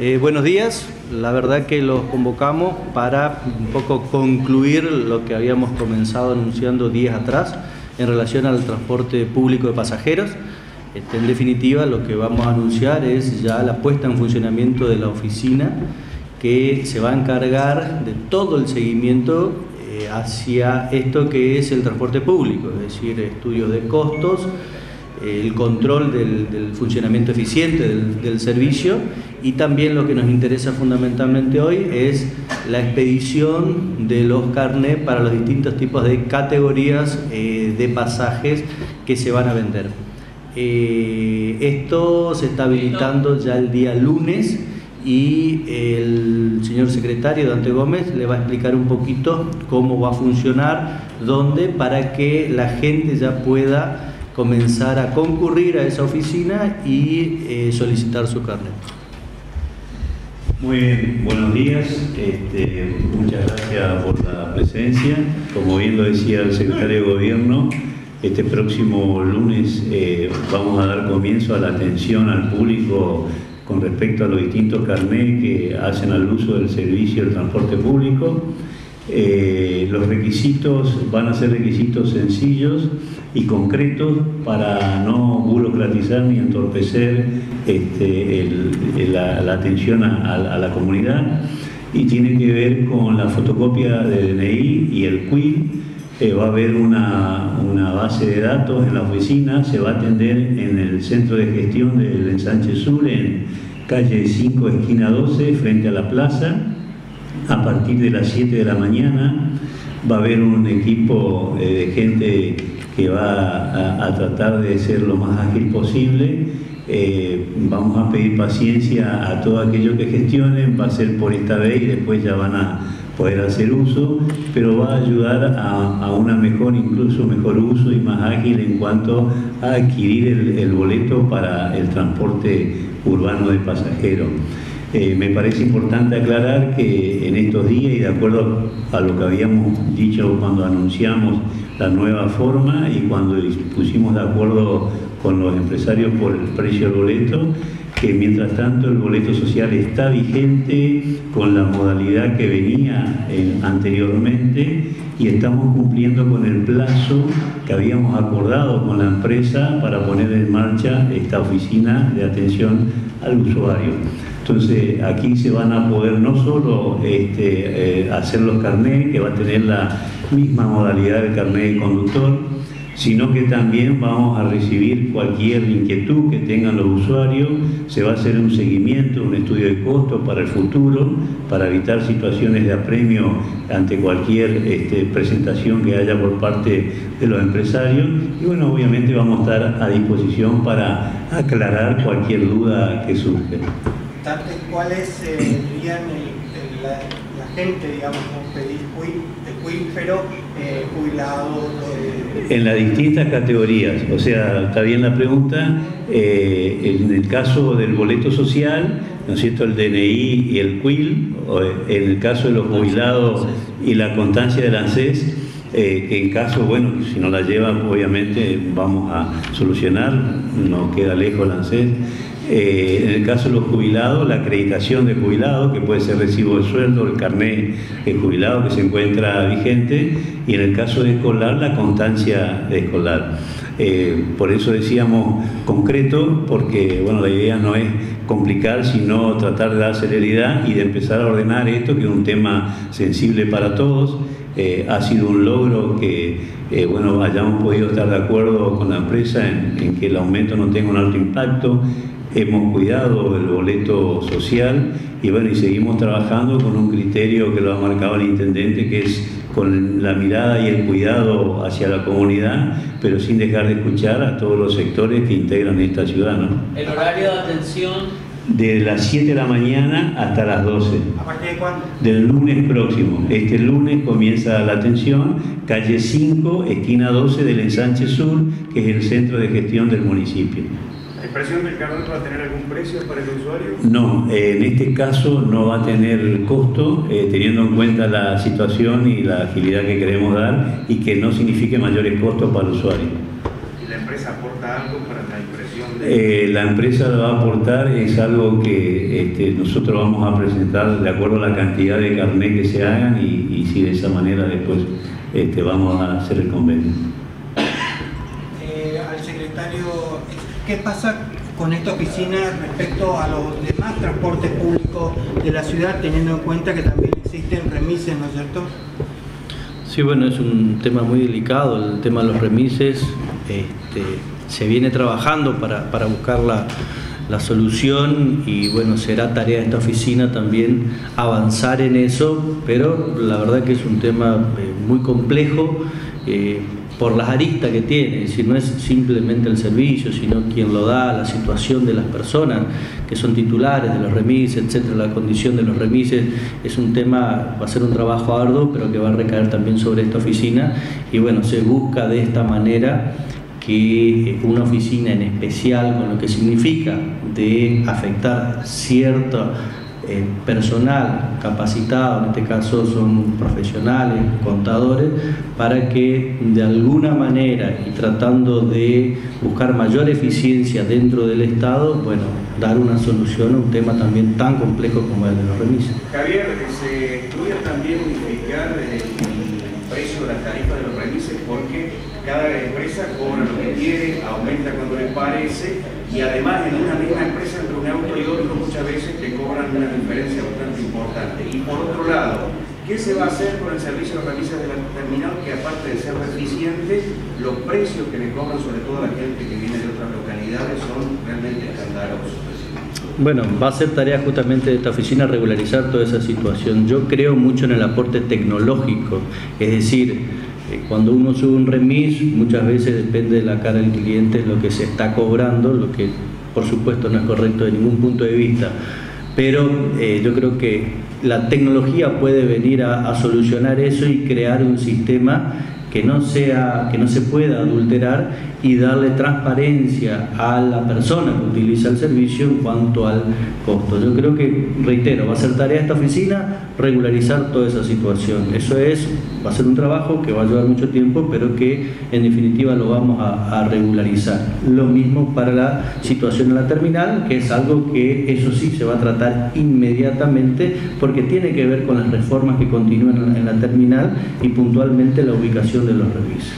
Eh, buenos días, la verdad que los convocamos para un poco concluir lo que habíamos comenzado anunciando días atrás en relación al transporte público de pasajeros. Este, en definitiva, lo que vamos a anunciar es ya la puesta en funcionamiento de la oficina que se va a encargar de todo el seguimiento eh, hacia esto que es el transporte público, es decir, estudios de costos, el control del, funcionamiento eficiente del, servicio y también lo que nos interesa fundamentalmente hoy es la expedición de los carnets para los distintos tipos de categorías eh, de pasajes que se van a vender. Eh, esto se está habilitando ya el día lunes y el señor secretario Dante Gómez le va a explicar un poquito cómo va a funcionar, dónde, para que la gente ya pueda comenzar a concurrir a esa oficina y eh, solicitar su carnet. Muy bien, buenos días. Este, muchas gracias por la presencia. Como bien lo decía el secretario de Gobierno, este próximo lunes eh, vamos a dar comienzo a la atención al público con respecto a los distintos carnets que hacen al uso del servicio del transporte público. Eh, los requisitos van a ser requisitos sencillos y concretos para no burocratizar ni entorpecer este, la, atención a, la comunidad. Y tiene que ver con la fotocopia del DNI y el QUIL. Eh, va a haber una, una, base de datos en la oficina, se va a atender en el centro de gestión del ensanche sur en calle 5, esquina 12, frente a la plaza, a partir de las 7 de la mañana. Va a haber un equipo eh, de gente que va a, tratar de ser lo más ágil posible. Eh, vamos a pedir paciencia a todos aquellos que gestionen, va a ser por esta vez y después ya van a poder hacer uso, pero va a ayudar a, una mejor, incluso mejor uso y más ágil en cuanto a adquirir el boleto para el transporte urbano de pasajeros. Eh, me parece importante aclarar que en estos días, y de acuerdo a lo que habíamos dicho cuando anunciamos la nueva forma y cuando pusimos de acuerdo con los empresarios por el precio del boleto, que mientras tanto el boleto social está vigente con la modalidad que venía eh, anteriormente y estamos cumpliendo con el plazo que habíamos acordado con la empresa para poner en marcha esta oficina de atención al usuario. Entonces aquí se van a poder no solo este, eh, hacer los carnets, que va a tener la misma modalidad del carnet de conductor, sino que también vamos a recibir cualquier inquietud que tengan los usuarios, se va a hacer un seguimiento, un estudio de costos para el futuro, para evitar situaciones de apremio ante cualquier este, presentación que haya por parte de los empresarios. Y bueno, obviamente vamos a estar a disposición para aclarar cualquier duda que surja. ¿Cuáles eh, la, gente, digamos, pedir pero eh, jubilados. En las distintas categorías, o sea, está bien la pregunta, eh, en el caso del boleto social, ¿no es cierto?, el DNI y el QUIL, en el caso de los jubilados y la constancia del ANSES, eh, que en caso, bueno, si no la llevan, obviamente vamos a solucionar, no queda lejos el ANSES. Eh, en el caso de los jubilados, la acreditación de jubilado, que puede ser recibo de sueldo, el carnet de jubilado que se encuentra vigente, y en el caso de escolar, la constancia de escolar. Eh, por eso decíamos concreto, porque bueno, la idea no es complicar, sino tratar de dar celeridad y de empezar a ordenar esto, que es un tema sensible para todos. Eh, ha sido un logro que bueno, hayamos podido estar de acuerdo con la empresa en que el aumento no tenga un alto impacto hemos cuidado el boleto social y bueno, y seguimos trabajando con un criterio que lo ha marcado el intendente, que es con la mirada y el cuidado hacia la comunidad, pero sin dejar de escuchar a todos los sectores que integran esta ciudad. ¿El horario de atención? De las 7 de la mañana hasta las 12. ¿A partir de cuándo? Del lunes próximo. Este lunes comienza la atención, calle 5, esquina 12 del ensanche sur, que es el centro de gestión del municipio impresión del carnet va a tener algún precio para el usuario? No, en este caso no va a tener costo, eh, teniendo en cuenta la situación y la agilidad que queremos dar y que no signifique mayores costos para el usuario. ¿Y la empresa aporta algo para la impresión Eh, la empresa lo va a aportar, es algo que este, nosotros vamos a presentar de acuerdo a la cantidad de carnet que se hagan y, y si de esa manera después este, vamos a hacer el convenio. ¿Qué pasa con esta oficina respecto a los demás transportes públicos de la ciudad, teniendo en cuenta que también existen remises, ¿no es cierto? Sí, bueno, es un tema muy delicado, el tema de los remises. Este, se viene trabajando para, para buscar la, la, solución y bueno, será tarea de esta oficina también avanzar en eso, pero la verdad que es un tema eh, muy complejo. Eh, por las aristas que tiene, decir, no es simplemente el servicio, sino quien lo da, la situación de las personas que son titulares de los remises, etcétera, la condición de los remises, es un tema, va a ser un trabajo arduo, pero que va a recaer también sobre esta oficina. Y bueno, se busca de esta manera que una oficina en especial, con lo que significa de afectar cierta eh, personal capacitado, en este caso son profesionales, contadores, para que de alguna manera y tratando de buscar mayor eficiencia dentro del Estado, bueno, dar una solución a un tema también tan complejo como el de los remises. Javier, se estudia también unificar el precio de las tarifas de los remises porque cada empresa cobra lo que quiere, aumenta cuando le parece y además en una misma empresa entre un auto y otro muchas veces te cobran una diferencia bastante importante. Y por otro lado, ¿qué se va a hacer con el servicio de revisas de la terminal que aparte de ser eficiente, los precios que le cobran sobre todo a la gente que viene de otras localidades son realmente escandalosos? Bueno, va a ser tarea justamente de esta oficina regularizar toda esa situación. Yo creo mucho en el aporte tecnológico, es decir, cuando uno sube un remis, muchas veces depende de la cara del cliente lo que se está cobrando, lo que por supuesto no es correcto de ningún punto de vista. Pero eh, yo creo que la tecnología puede venir a solucionar eso y crear un sistema que no, sea, que no se pueda adulterar y darle transparencia a la persona que utiliza el servicio en cuanto al costo. Yo creo que, reitero, va a ser tarea de esta oficina regularizar toda esa situación. Eso es, va a ser un trabajo que va a llevar mucho tiempo, pero que en definitiva lo vamos a, a regularizar. Lo mismo para la situación en la terminal, que es algo que eso sí se va a tratar inmediatamente porque tiene que ver con las reformas que continúan en la terminal y puntualmente la ubicación de los revisos.